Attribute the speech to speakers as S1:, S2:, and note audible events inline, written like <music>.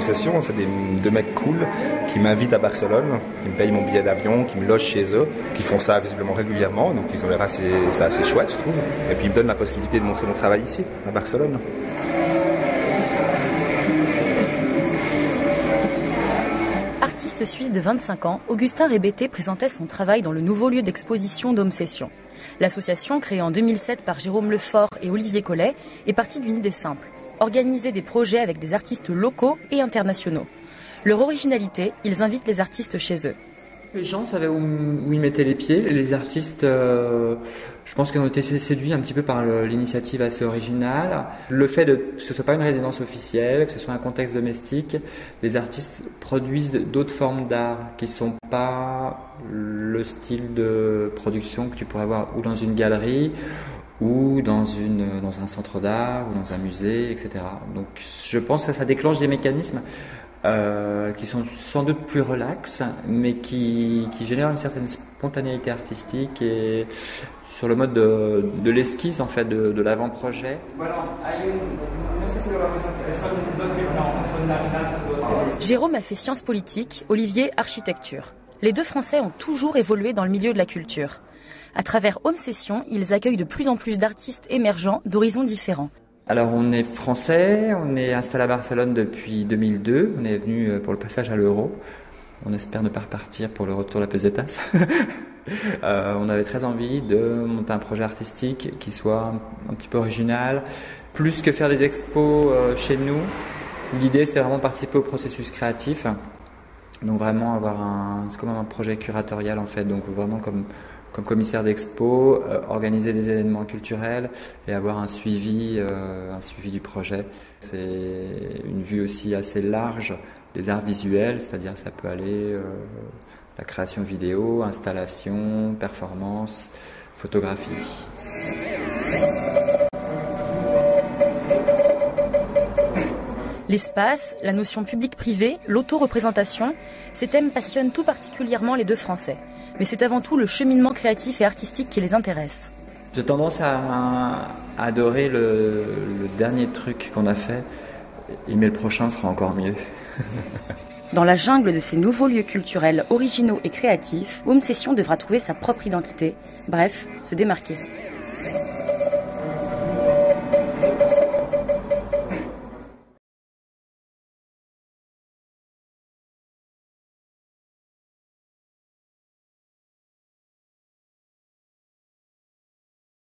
S1: C'est des deux mecs cool qui m'invitent à Barcelone, qui me payent mon billet d'avion, qui me logent chez eux, qui font ça visiblement régulièrement, donc ils ont l'air assez, assez chouette, je trouve. Et puis ils me donnent la possibilité de montrer mon travail ici, à Barcelone.
S2: Artiste suisse de 25 ans, Augustin Rébété présentait son travail dans le nouveau lieu d'exposition d'Obsession. L'association, créée en 2007 par Jérôme Lefort et Olivier Collet, est partie d'une idée simple organiser des projets avec des artistes locaux et internationaux. Leur originalité, ils invitent les artistes chez eux.
S3: Les gens savaient où, ils mettaient les pieds. Les artistes, euh, je pense qu'ils ont été séduits un petit peu par l'initiative assez originale. Le fait de, que ce soit pas une résidence officielle, que ce soit un contexte domestique, les artistes produisent d'autres formes d'art qui sont pas le style de production que tu pourrais avoir ou dans une galerie ou dans, une, dans un centre d'art ou dans un musée, etc. Donc je pense que ça déclenche des mécanismes euh, qui sont sans doute plus relax, mais qui, qui, génèrent une certaine spontanéité artistique et sur le mode de, l'esquisse en fait de, de l'avant-projet.
S2: Jérôme a fait sciences politiques, Olivier architecture. Les deux Français ont toujours évolué dans le milieu de la culture. À travers Home Session, ils accueillent de plus en plus d'artistes émergents d'horizons différents.
S3: Alors on est français, on est installé à Barcelone depuis 2002, on est venu euh, pour le passage à l'euro. On espère ne pas repartir pour le retour à la pesetas. <laughs> euh, on avait très envie de monter un projet artistique qui soit un, petit peu original, plus que faire des expos euh, chez nous. L'idée c'était vraiment participer au processus créatif. Donc vraiment avoir un, c'est comme un projet curatorial en fait, donc vraiment comme comme commissaire d'expo, euh, organiser des événements culturels et avoir un suivi, euh, un suivi du projet. C'est une vue aussi assez large des arts visuels, c'est-à-dire ça peut aller euh, la création vidéo, installation, performance, photographie.
S2: L'espace, la notion public-privé, l'auto-représentation, ces thèmes passionnent tout particulièrement les deux Français. Mais c'est avant tout le cheminement créatif et artistique qui les intéresse.
S3: J'ai tendance à, adorer le, dernier truc qu'on a fait, mais le prochain sera encore mieux. <laughs>
S2: Dans la jungle de ces nouveaux lieux culturels originaux et créatifs, Home Session devra trouver sa propre identité, bref, se démarquer.